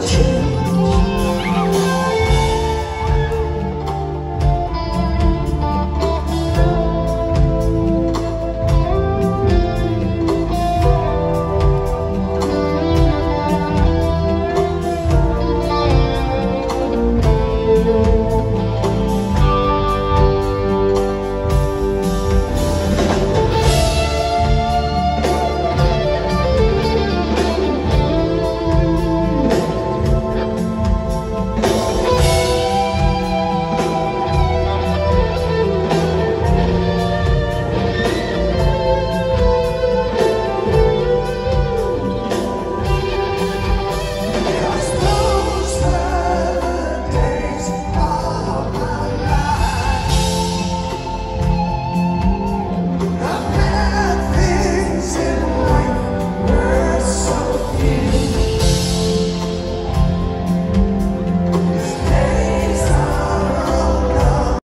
我。